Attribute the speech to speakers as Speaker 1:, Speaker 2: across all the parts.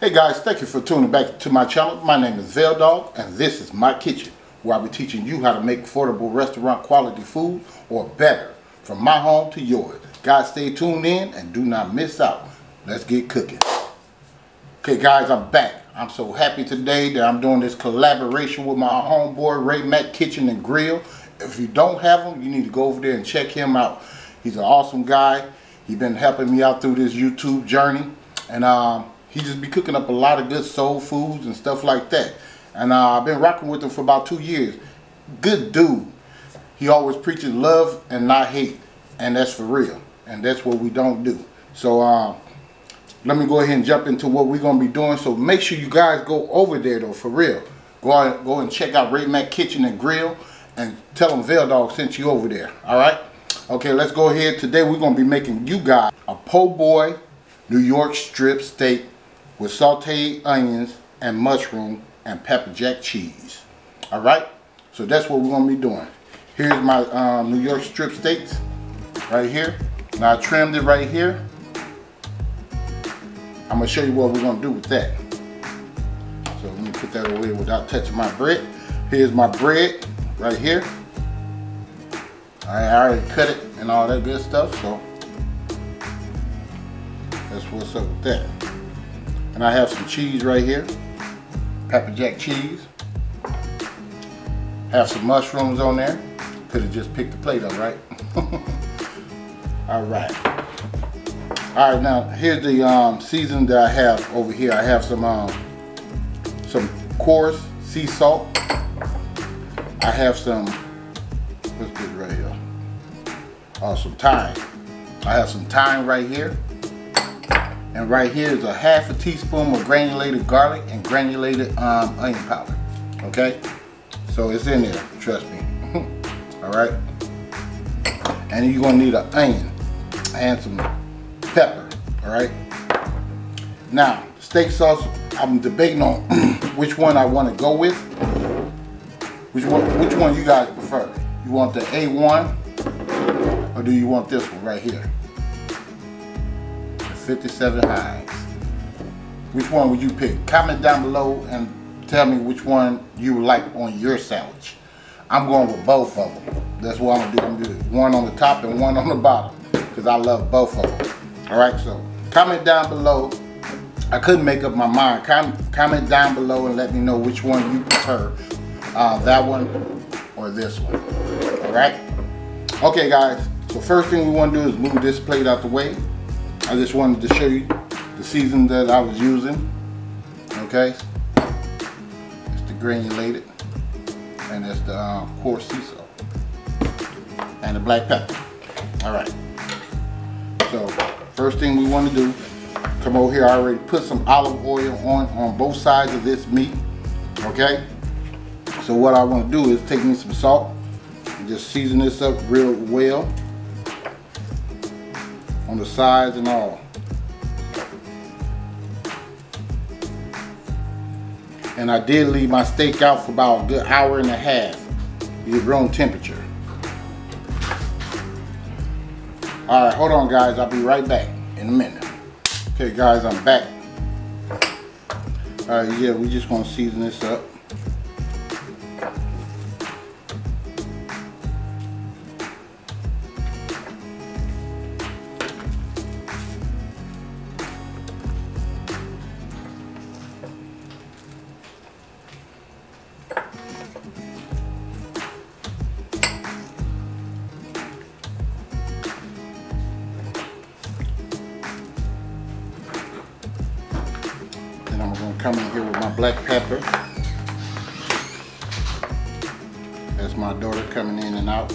Speaker 1: Hey guys, thank you for tuning back to my channel. My name is Vel Dogg and this is my kitchen where I'll be teaching you how to make affordable restaurant quality food or better from my home to yours. Guys, stay tuned in and do not miss out. Let's get cooking. Okay guys, I'm back. I'm so happy today that I'm doing this collaboration with my homeboy Ray Mack Kitchen and Grill. If you don't have him, you need to go over there and check him out. He's an awesome guy. He's been helping me out through this YouTube journey. And um, he just be cooking up a lot of good soul foods and stuff like that. And uh, I've been rocking with him for about two years. Good dude. He always preaches love and not hate. And that's for real. And that's what we don't do. So uh, let me go ahead and jump into what we're going to be doing. So make sure you guys go over there though, for real. Go, out, go and check out Ray Mack Kitchen and Grill. And tell them Vel Dogg sent you over there. Alright? Okay, let's go ahead. Today we're going to be making you guys a po' boy New York strip steak with sauteed onions and mushroom and pepper jack cheese. All right, so that's what we're gonna be doing. Here's my um, New York strip steaks right here. Now I trimmed it right here. I'm gonna show you what we're gonna do with that. So let me put that away without touching my bread. Here's my bread right here. I already cut it and all that good stuff, so that's what's up with that. And I have some cheese right here, pepper jack cheese. Have some mushrooms on there. Could have just picked the plate up, right? all right. All right, now here's the um, season that I have over here. I have some um, some coarse sea salt. I have some, this right here? Oh, some thyme. I have some thyme right here. And right here is a half a teaspoon of granulated garlic and granulated um, onion powder. Okay? So it's in there, trust me. Alright? And you're gonna need an onion and some pepper. Alright? Now, steak sauce, I'm debating on which one I want to go with. Which one which one you guys prefer? You want the A1 or do you want this one right here? 57 Heinz. Which one would you pick? Comment down below and tell me which one you would like on your sandwich. I'm going with both of them. That's what I'm gonna do. I'm gonna do one on the top and one on the bottom because I love both of them. All right, so comment down below. I couldn't make up my mind. Com comment down below and let me know which one you prefer. Uh, that one or this one. All right. Okay, guys. So first thing we want to do is move this plate out the way. I just wanted to show you the season that I was using. Okay, it's the granulated, and that's the uh, coarse sea salt, and the black pepper. All right. So first thing we want to do, come over here. I already put some olive oil on on both sides of this meat. Okay. So what I want to do is take me some salt and just season this up real well on the sides and all. And I did leave my steak out for about a good hour and a half. Be room temperature. Alright, hold on guys, I'll be right back in a minute. Okay guys, I'm back. Alright, yeah, we're just gonna season this up. Come in here with my black pepper. That's my daughter coming in and out.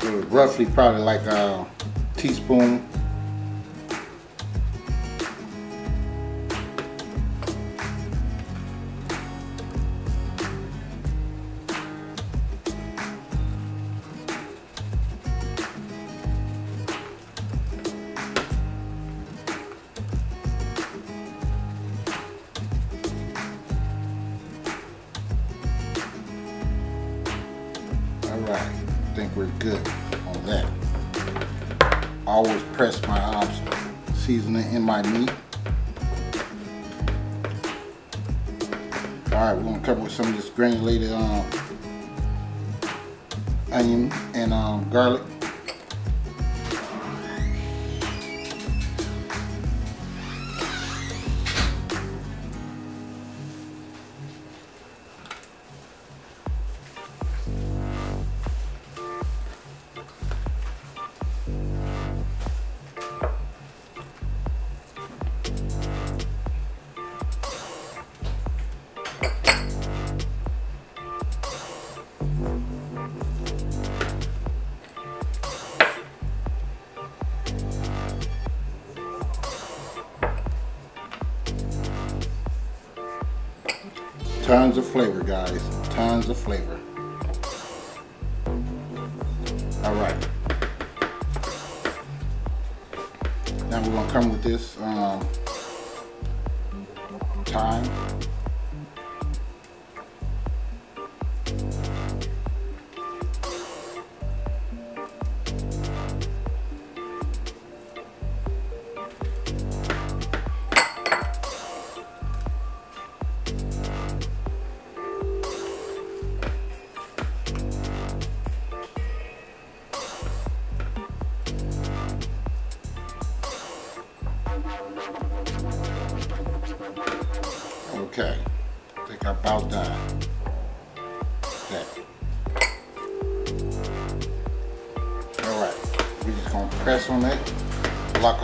Speaker 1: So roughly probably like a teaspoon think we're good on that. Always press my um, seasoning in my meat. All right, we're gonna cover with some of this granulated um, onion and um, garlic. Tons of flavor, guys. Tons of flavor. All right. Now we're gonna come with this um,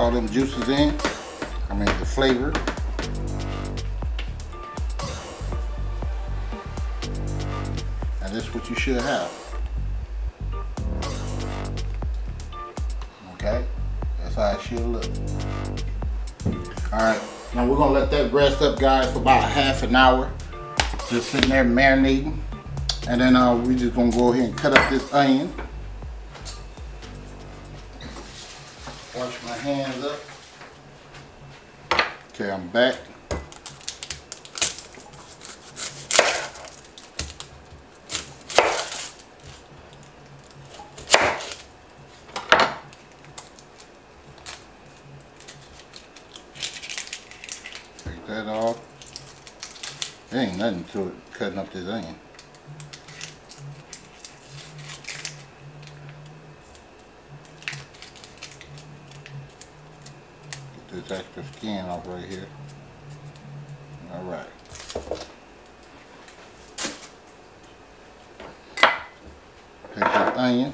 Speaker 1: all them juices in. I mean the flavor. And this is what you should have. Okay, that's how it should look. All right, now we're gonna let that rest up, guys, for about half an hour. Just sitting there marinating. And then uh, we just gonna go ahead and cut up this onion. Back. Take that off. There ain't nothing to it cutting up this onion. This extra skin off right here. Alright. Take that onion.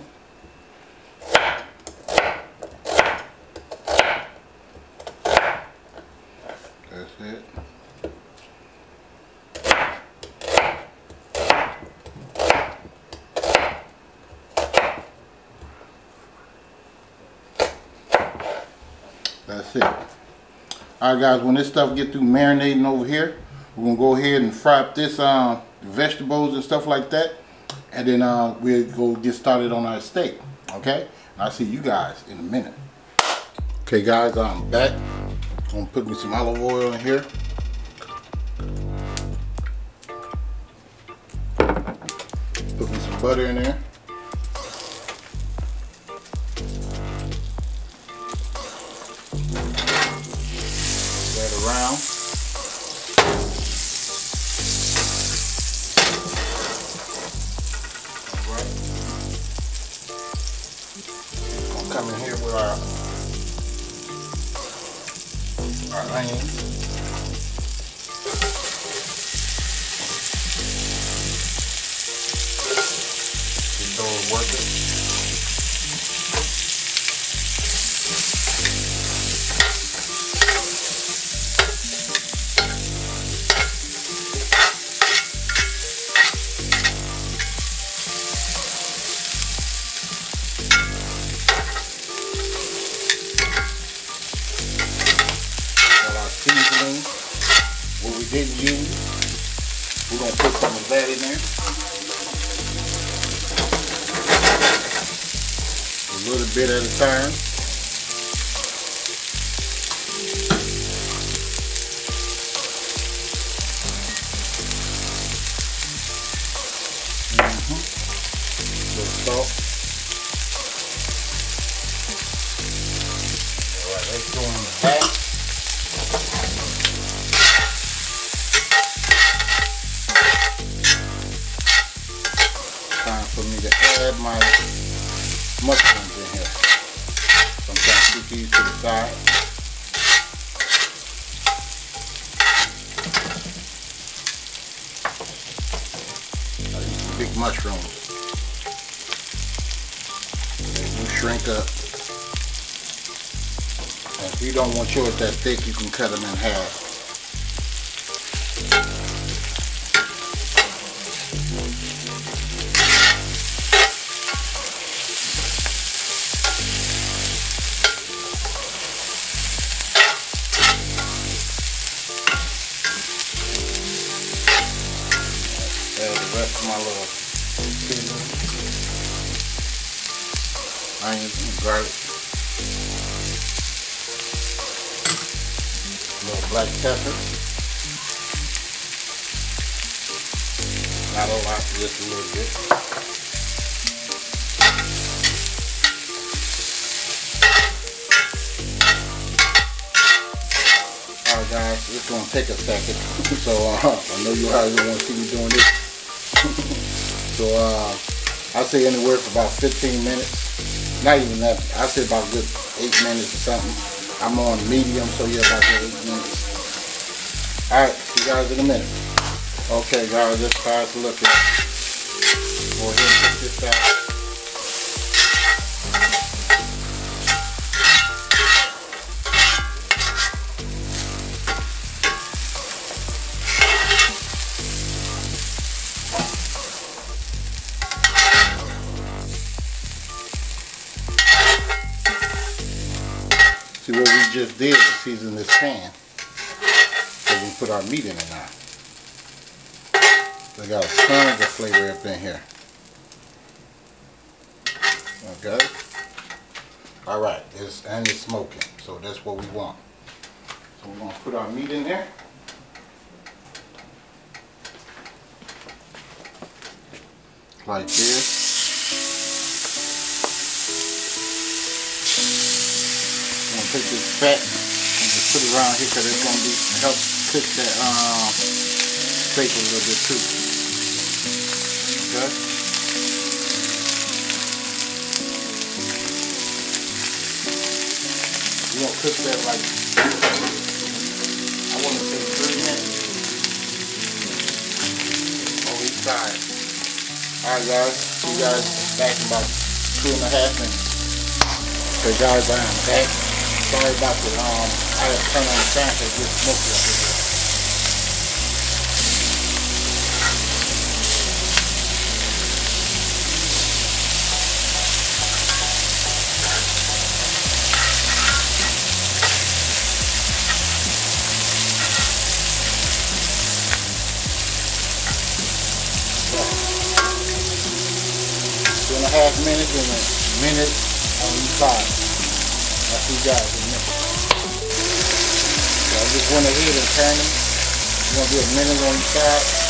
Speaker 1: That's it. That's it. Alright guys, when this stuff get through marinating over here, we're gonna go ahead and fry up this um, vegetables and stuff like that. And then uh, we'll go get started on our steak. Okay? And I'll see you guys in a minute. Okay guys, I'm back. I'm Gonna put me some olive oil in here. Put me some butter in there. Come in here with our our onion. Get those working. Got our seasoning. What we didn't use, we're gonna put some of that in there. A little bit at a time. Mhm. Little salt. add my mushrooms in here. So I'm trying to keep these to the side. Big mushrooms. Do shrink up. And if you don't want yours that thick, you can cut them in half. Not a just a little bit. Alright guys, it's gonna take a second. so uh, I know you guys don't want to see me doing this. so uh, I say anywhere for about 15 minutes. Not even that. I say about good eight minutes or something. I'm on medium, so yeah, about good eight minutes. Alright, see you guys in a minute. Okay guys, let's try to look at Go ahead and put this out. See what we just did was season this pan. So we put our meat in it now. We got tons of flavor up in here. Okay. All right, it's, and it's smoking, so that's what we want. So we're gonna put our meat in there. Like this. Take this fat and just put it around here because it's gonna be help cook that um, steak a little bit too. Okay. You gonna cook that like I want to say three minutes on each side. All right, guys. You guys back in about two and a half minutes. Okay, guys, I am back. Sorry about the um. I had to turn on the fan because it gets smoky up here. Minute on each side. See you guys a minute. So I just went ahead and turned them. You're gonna do a minute on each side.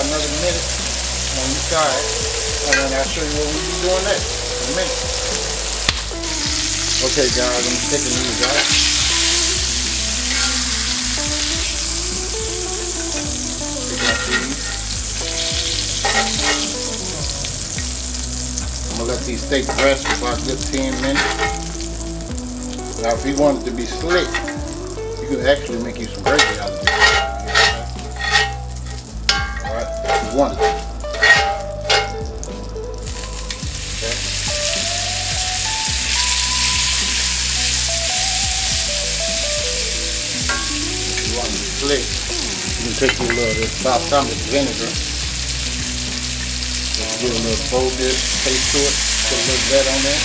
Speaker 1: About another minute on each side. And then I'll show you what we'll be doing next in a minute. Okay guys, I'm taking these out. I'm gonna let these steaks rest for about a good 10 minutes. Now if you want it to be slick, you can actually make you some gravy out of it. Alright, if you want it. Okay. If you want it slick, you can take your little of this balsamic vinegar. Just give a little boldness, taste to it, put a little that on there.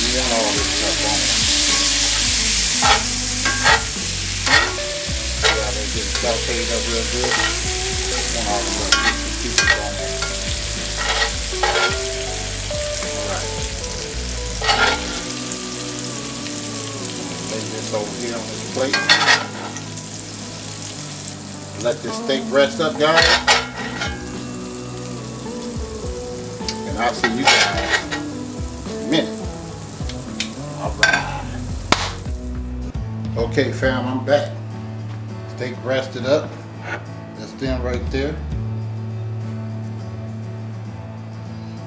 Speaker 1: You want all this stuff on get sauteed up real good. The this over here on this plate. Let this steak rest up, guys. And I'll see you guys in a minute. Alright. Okay, fam, I'm back. Steak rested up. That's them right there.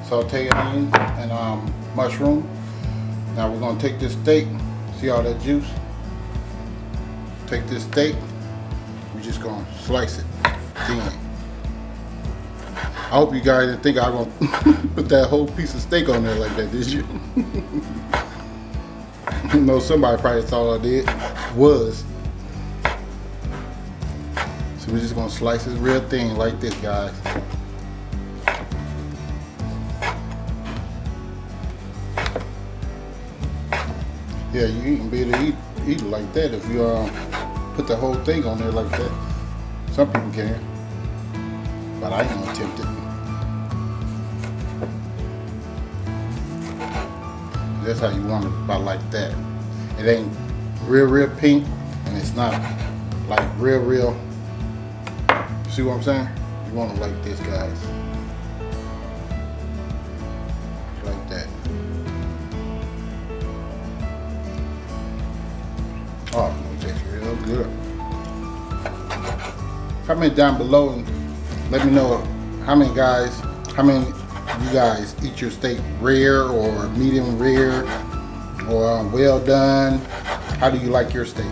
Speaker 1: Saute onion and um, mushroom. Now we're gonna take this steak. See all that juice? Take this steak. We're just gonna slice it thin. I hope you guys didn't think I was gonna put that whole piece of steak on there like that, did you? no, somebody probably thought I did. Was. So we're just gonna slice this real thin like this, guys. Yeah, you can be able to eat, eat it like that if you uh, put the whole thing on there like that. Some people can, but I ain't gonna attempt it. That's how you want it, about like that. It ain't real, real pink, and it's not like real, real. See what I'm saying? You want it like this, guys. Like that. Oh, it tastes real good. Comment down below and let me know how many guys, how many you guys eat your steak rare or medium rare or um, well done. How do you like your steak?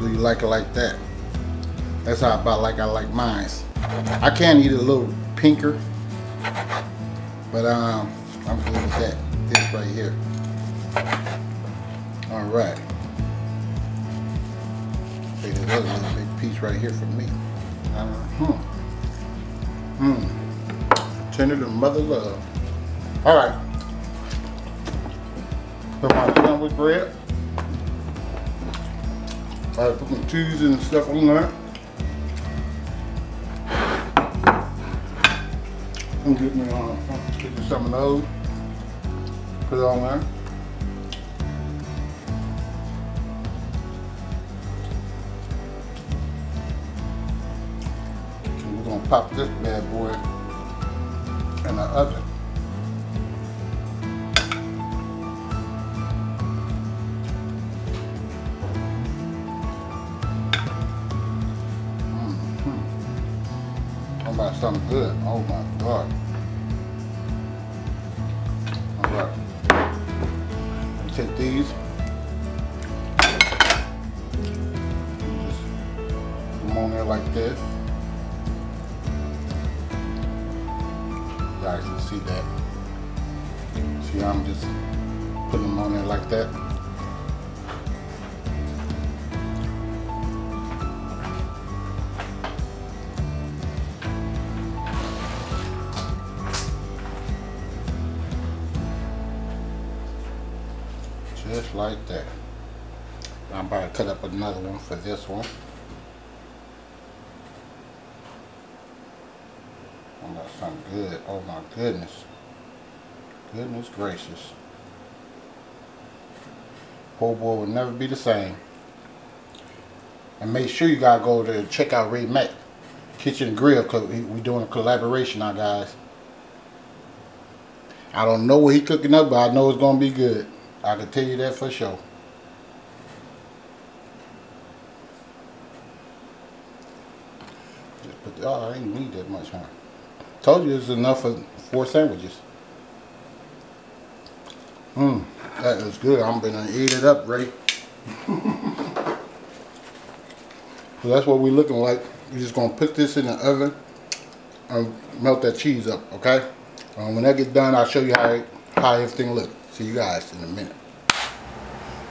Speaker 1: Do you like it like that? That's how about like I like mine. I can eat it a little pinker, but um, I'm good with that. This right here. All right. See, there's a little big piece right here for me. Uh, hmm. Hmm. Tender to mother love. All right. Put my sandwich bread. Right, put some cheese and stuff on there. And get me uh, on, get me some of those. Put it on there. We're gonna pop this bad boy in the oven. Something good? Oh my God. All right. Take these. Just put them on there like this. You guys can see that. See, I'm just putting them on there like that. Cut up another one for this one. Oh, that's something good. Oh my goodness. Goodness gracious. po' boy will never be the same. And make sure you gotta go to check out Ray Mack Kitchen Grill because we doing a collaboration now, guys. I don't know what he cooking up, but I know it's gonna be good. I can tell you that for sure. Just put the, I didn't need that much, huh? Told you it's enough for four sandwiches. Mmm, that is good. I'm gonna eat it up, Ray. so that's what we're looking like. We're just gonna put this in the oven and melt that cheese up, okay? Um, when that gets done, I'll show you how, how everything looks. See you guys in a minute.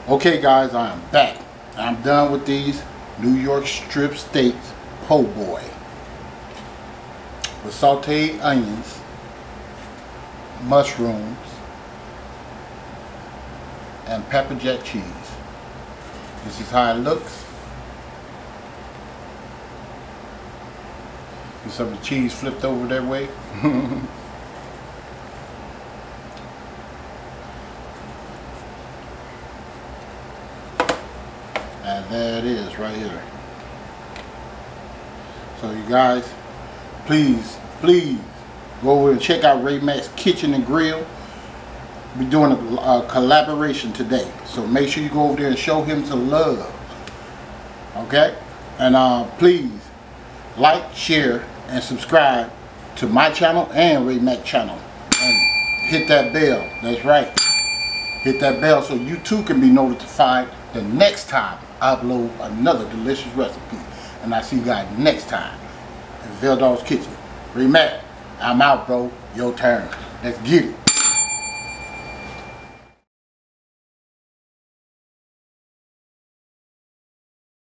Speaker 1: Okay guys, I am back. I'm done with these New York strip steaks po' boy with sauteed onions, mushrooms, and pepper jack cheese. This is how it looks. Get some of the cheese flipped over that way. and there it is right here. So you guys, please, please go over and check out Ray Mack's Kitchen and Grill. We're doing a, a, collaboration today. So make sure you go over there and show him some love. Okay? And uh, please like, share, and subscribe to my channel and Ray Mack channel. And hit that bell. That's right. Hit that bell so you too can be notified the next time I upload another delicious recipe. And I see you guys next time in Vel Dogg's Kitchen. Mack, I'm out, bro. Your turn. Let's get it.